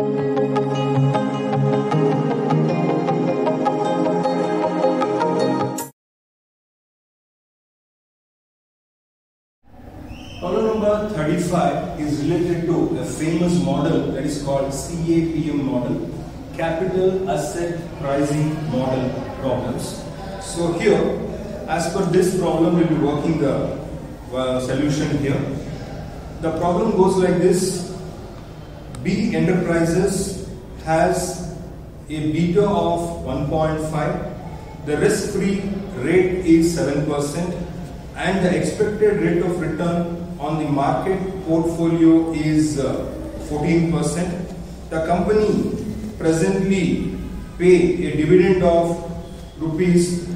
Problem number 35 is related to a famous model that is called CAPM model, Capital Asset Pricing Model Problems. So here, as per this problem, we'll be working the uh, solution here. The problem goes like this. B Enterprises has a beta of 1.5. The risk-free rate is 7% and the expected rate of return on the market portfolio is uh, 14%. The company presently pay a dividend of rupees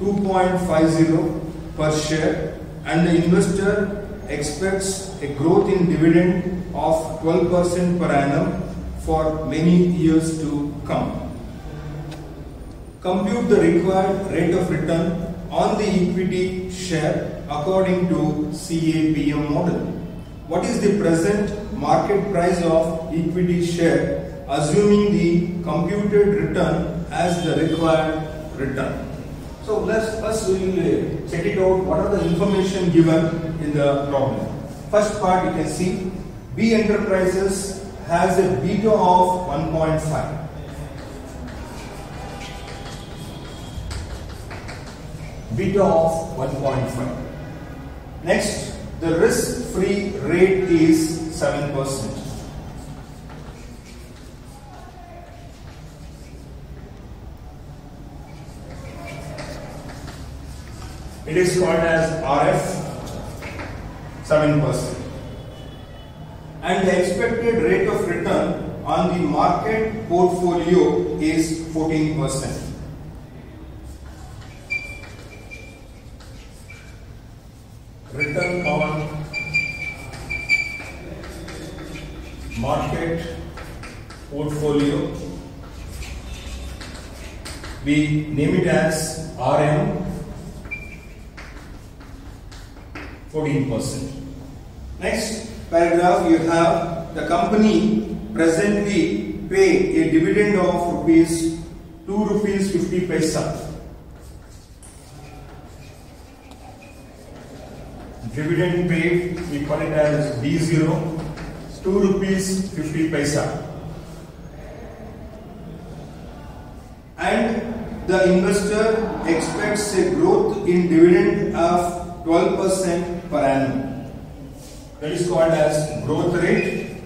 2.50 per share and the investor expects a growth in dividend of 12% per annum for many years to come. Compute the required rate of return on the equity share according to CAPM model. What is the present market price of equity share assuming the computed return as the required return? So let's first check it out what are the information given in the problem. First part you can see B Enterprises has a beta of 1.5 beta of 1.5. Next, the risk-free rate is 7%. It is called as RF 7%. And the expected rate of return on the market portfolio is 14%. return on market portfolio we name it as RM 14%. Next paragraph you have the company presently pay a dividend of rupees 2 rupees 50 paisa dividend paid we call it as D0 2 rupees 50 paisa and the investor expects a growth in dividend of 12% per annum that is called as growth rate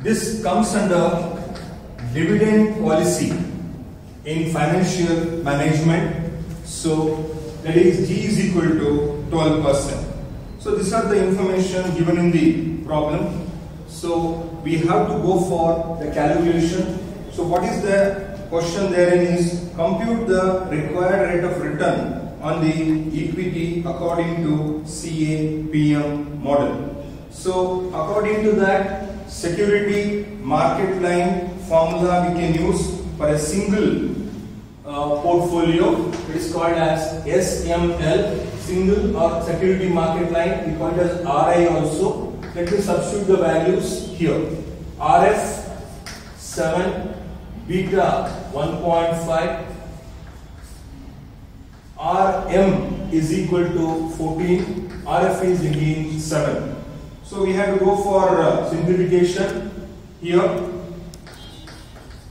this comes under dividend policy in financial management so that is G is equal to 12%. So these are the information given in the problem. So we have to go for the calculation. So what is the question therein is compute the required rate of return on the equity according to CAPM model. So according to that security market line formula we can use for a single uh, portfolio. It is called as SML single or security market line. We call it as RI also. Let me substitute the values here. RF 7 beta 1.5 RM is equal to 14 RF is again 7 so we have to go for uh, simplification here.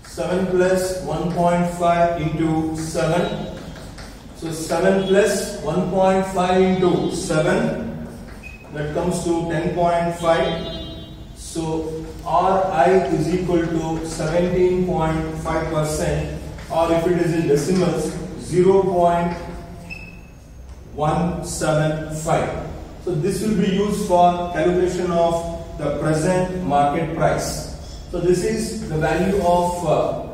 7 plus 1.5 into 7. So 7 plus 1.5 into 7 that comes to 10.5. So Ri is equal to 17.5 percent or if it is in decimals 0.175. So this will be used for calculation of the present market price. So this is the value of uh,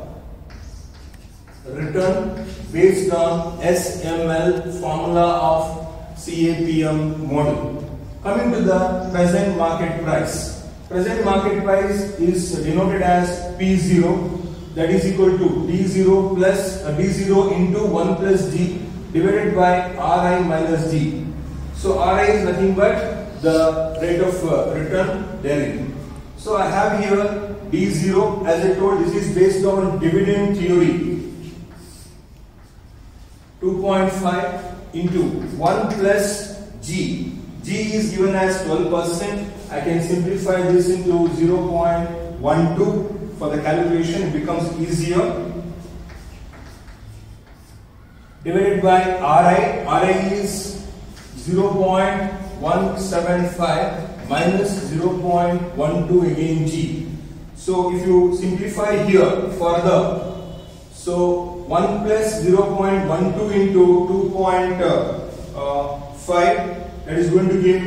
return based on SML formula of CAPM model. Coming to the present market price. Present market price is denoted as P0 that is equal to D0 plus uh, D0 into 1 plus D divided by Ri minus D. So Ri is nothing but the rate of uh, return therein. So I have here D0 as I told this is based on dividend theory. 2.5 into 1 plus G. G is given as 12%. I can simplify this into 0.12 for the calculation. It becomes easier. Divided by Ri. Ri is 0.175 minus 0.12 again G. So if you simplify here further, so 1 plus 0.12 into 2.5 that is going to give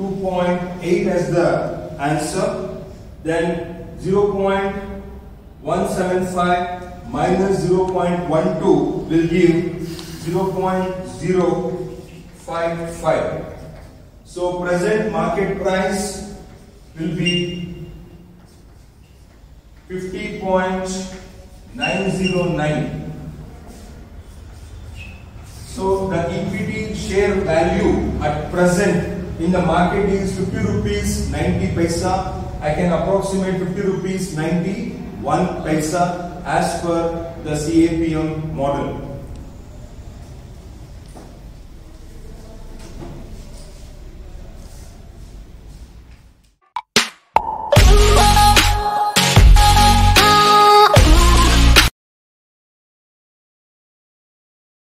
2.8 as the answer. Then 0.175 minus 0.12 will give 0.055. So present market price will be 50.909. So the equity share value at present in the market is 50 rupees 90 paisa. I can approximate 50 rupees 91 paisa as per the CAPM model.